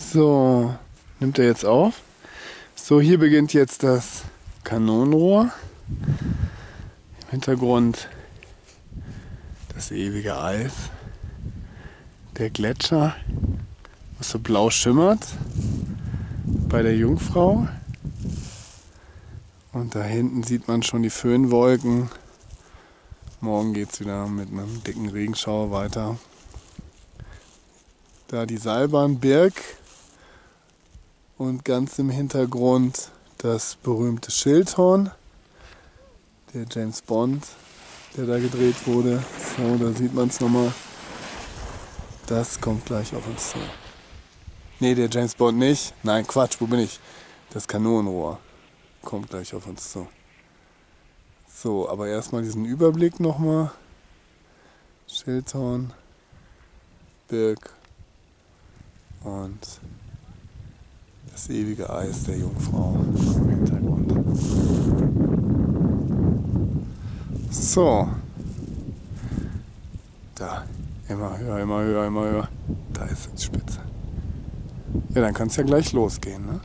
So, nimmt er jetzt auf. So, hier beginnt jetzt das Kanonenrohr. Im Hintergrund das ewige Eis. Der Gletscher, was so blau schimmert bei der Jungfrau. Und da hinten sieht man schon die Föhnwolken. Morgen geht es wieder mit einem dicken Regenschauer weiter. Da die Seilbahnberg und ganz im Hintergrund das berühmte Schildhorn, der James Bond, der da gedreht wurde. So, da sieht man es nochmal. Das kommt gleich auf uns zu. Nee, der James Bond nicht. Nein, Quatsch, wo bin ich? Das Kanonenrohr kommt gleich auf uns zu. So, aber erstmal diesen Überblick nochmal. Schildhorn, Birk und das ewige Eis der Jungfrau im Hintergrund. So. Da. Immer höher, immer höher, immer höher. Da ist die Spitze. Ja, dann kann es ja gleich losgehen, ne?